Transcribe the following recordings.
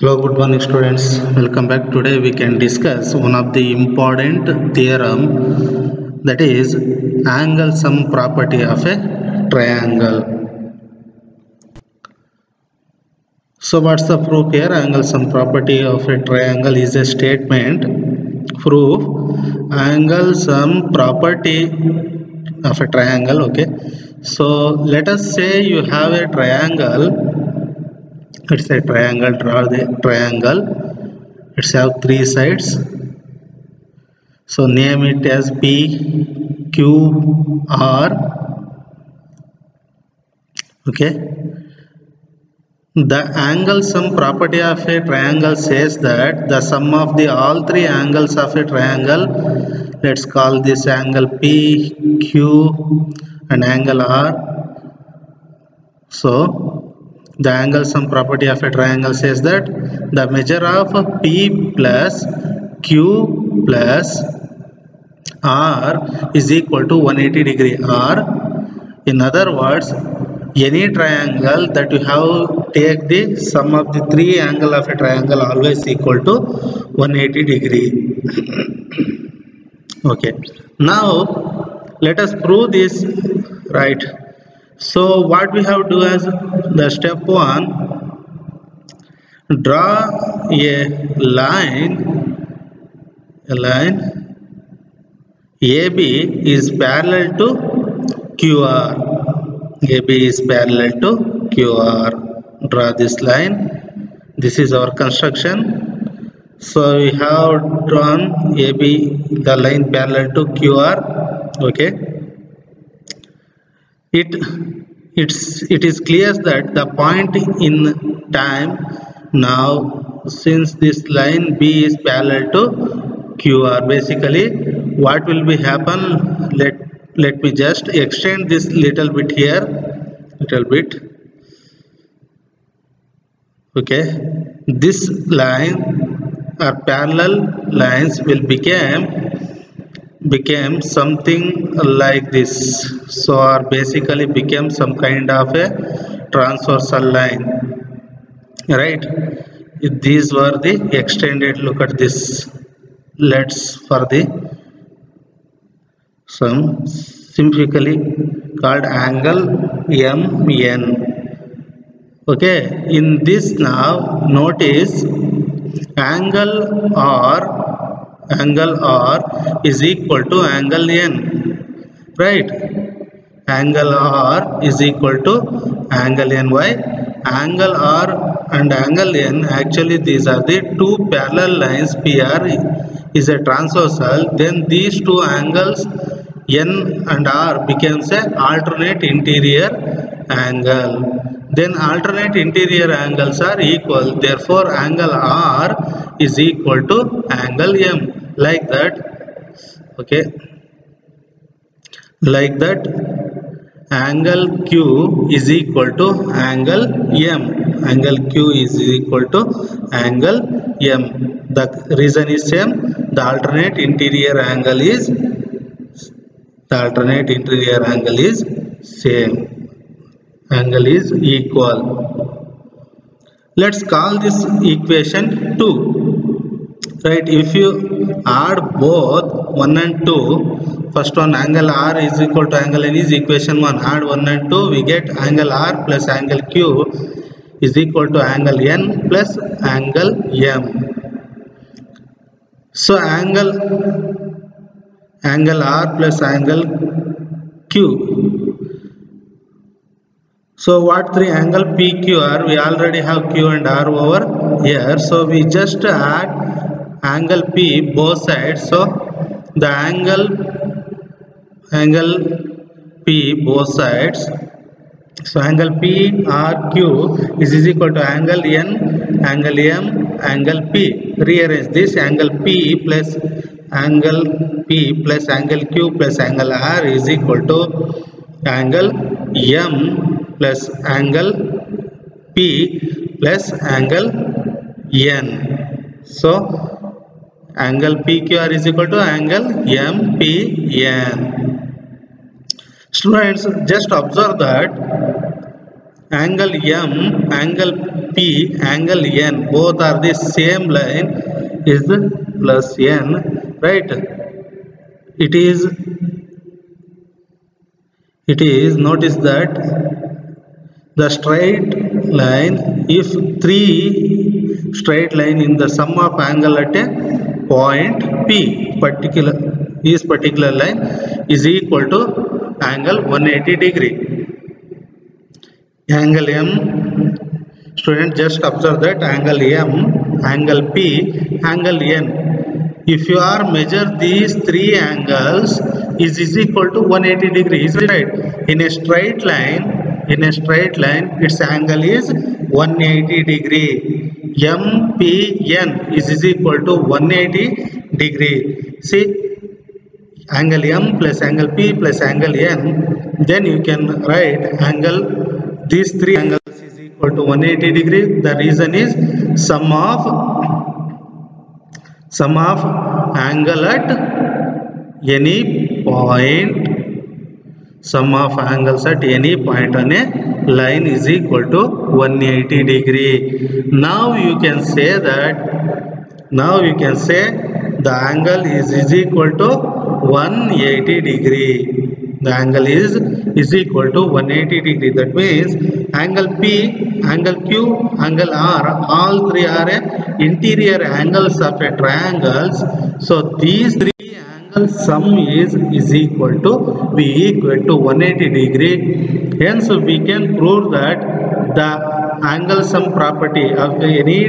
Hello, good morning students. Welcome back. Today we can discuss one of the important theorem that is angle sum property of a triangle. So what's the proof here? Angle sum property of a triangle is a statement. Proof angle sum property of a triangle. Okay. So let us say you have a triangle it's a triangle draw the triangle. It's have three sides. So name it as p q r. Okay. The angle sum property of a triangle says that the sum of the all three angles of a triangle let's call this angle p q and angle r. So the angle sum property of a triangle says that the measure of P plus Q plus R is equal to 180 degree or in other words any triangle that you have take the sum of the three angle of a triangle always equal to 180 degree. Okay. Now let us prove this right so what we have to do as the step one draw a line a line AB is parallel to QR AB is parallel to QR draw this line. This is our construction. So we have drawn AB the line parallel to QR okay it it's it is clear that the point in time now since this line b is parallel to qr basically what will be happen? Let let me just extend this little bit here little bit. Okay. This line or parallel lines will become became something like this. So or basically became some kind of a transversal line. Right? If these were the extended look at this. Let's for the some simply called angle mn okay? In this now notice angle r angle r is equal to angle n right? Angle r is equal to angle n why angle r and angle n actually these are the two parallel lines pr is a transversal. Then these two angles n and r becomes a alternate interior angle. Then alternate interior angles are equal. Therefore angle r is equal to angle m like that. Okay. Like that angle q is equal to angle m. Angle q is equal to angle m. The reason is same. The alternate interior angle is the alternate interior angle is same. Angle is equal. Let's call this equation 2 right if you add both 1 and 2 first one angle r is equal to angle n is equation 1 add 1 and 2 we get angle r plus angle q is equal to angle n plus angle m. So angle angle r plus angle q. So what three angle pqr we already have q and r over here. So we just add angle p both sides. So the angle angle p both sides. So angle p r q is, is equal to angle n angle m angle p. Rearrange this angle p plus angle p plus angle q plus angle r is equal to angle m plus angle p plus angle n. So angle PQR is equal to angle MPN. Students, just observe that angle M, angle P, angle N, both are the same line is plus N, right? It is, it is, notice that the straight line, if three straight line in the sum of angle at a point P, particular, is particular line is equal to angle 180 degree. Angle M student just observe that angle M angle P angle N. If you are measure these three angles is is equal to 180 degree is it right? In a straight line in a straight line its angle is 180 degree MPN is is equal to 180 degree see angle M plus angle P plus angle N then you can write angle these three angles is equal to 180 degree the reason is sum of sum of angle at any point sum of angles at any point on a line is equal to 180 degree. Now you can say that now you can say the angle is, is equal to 180 degree. The angle is is equal to 180 degree. That means angle p angle q angle r all three are interior angles of a triangles. So these three angles sum is is equal to be equal to 180 degree. Hence we can prove that the angle sum property of any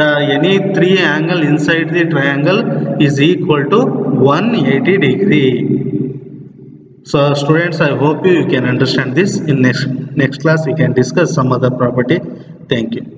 the any three angle inside the triangle is equal to 180 degree. So students i hope you can understand this. In next next class we can discuss some other property. Thank you